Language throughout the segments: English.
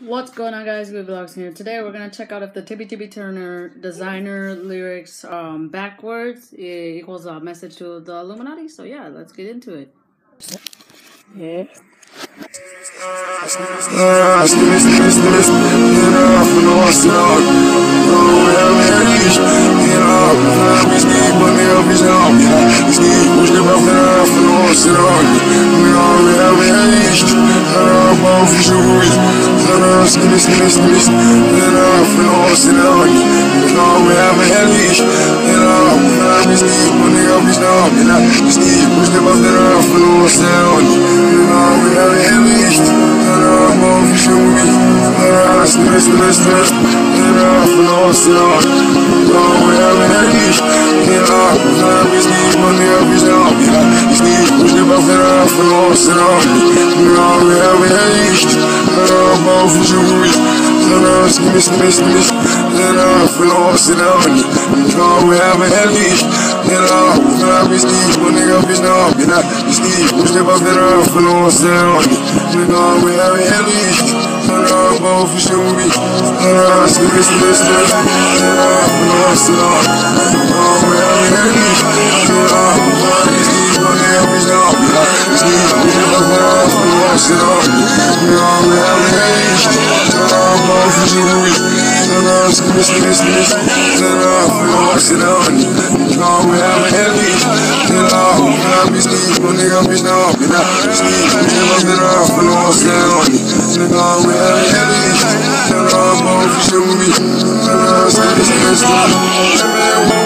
What's going on guys, Gooie Vlogs here. Today we're going to check out if the Timmy Timmy Turner Desiigner lyrics um, backwards equals a message to the Illuminati. So yeah, let's get into it. Yeah. Skimmy, skimmy, skimmy, you know, flow, sit down, you know, we have a heavy, you know, we sleep, when they up, you know, you know, you sleep, push them up, then I flow, sit down, you know, we have a heavy, you know, move, you show me, you know, skimmy, skimmy, skimmy, you know, flow, sit down, you know, we have a heavy, you know, we sleep, when they up, then I flow, sit down, you. know, we have a heavy, mão fugiu Zana, skimmy, skimmy, skimmy Zana, flow, sit down Now we have a heavy Zana, zana, we sleep When nigga, bitch, now Be not, we sleep Push the buff, zana, flow, sit skimmy, skimmy, skimmy, Then I sit down. Now we have a heavy. Then I hope I be sleep. When nigga be now, be not sleep. Then I get off, flow, sit down. Then I we have a heavy. Then I both shoot me. Then I skimmy, skimmy, skimmy. It's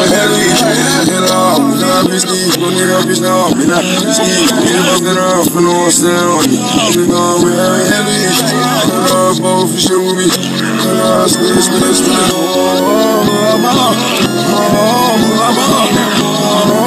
a heavy, get off, we got be sleep, go nigga, bitch, now, we sleep, get off, and I'll be deep when you're up, get off, flow, sit down. No, we have a heavy, get off, both show me, get off, skimmy, skimmy, skimmy, oh, mama, oh, mama, oh,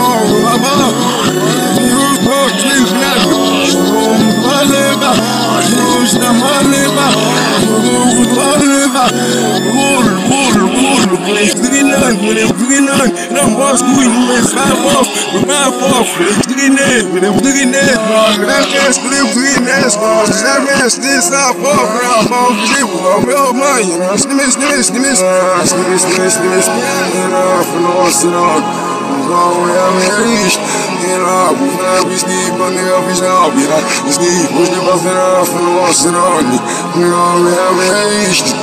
I'm I'm boss queen, let's five off, we're five off, play three nine, when I'm three nine, that ass, play three nine, that ass, this up off, I'm off, people, I'm real money, you know, stimmy, stimmy, stimmy, stimmy, stimmy, stimmy, stimmy, off, and all, sit on, go, I'm here, get up, we sleep on the office now, we like, we sleep, push the buffet off, and all, sit on, we all have a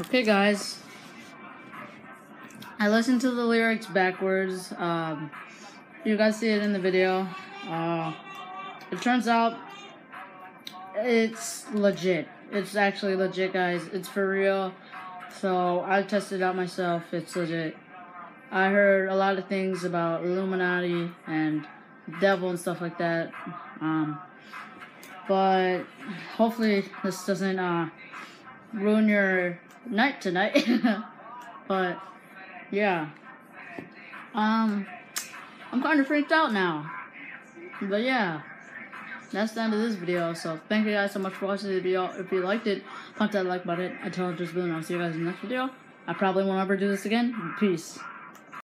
okay, guys. I listened to the lyrics backwards. Um, you guys see it in the video. Uh, it turns out it's legit. It's actually legit, guys. It's for real. So I tested out myself. It's legit. I heard a lot of things about Illuminati and devil and stuff like that. Um, but hopefully this doesn't uh, ruin your night tonight. but yeah. Um I'm kinda freaked out now. But yeah. That's the end of this video. So thank you guys so much for watching the video. If you liked it, punch that like button. You just and I'll see you guys in the next video. I probably won't ever do this again. Peace.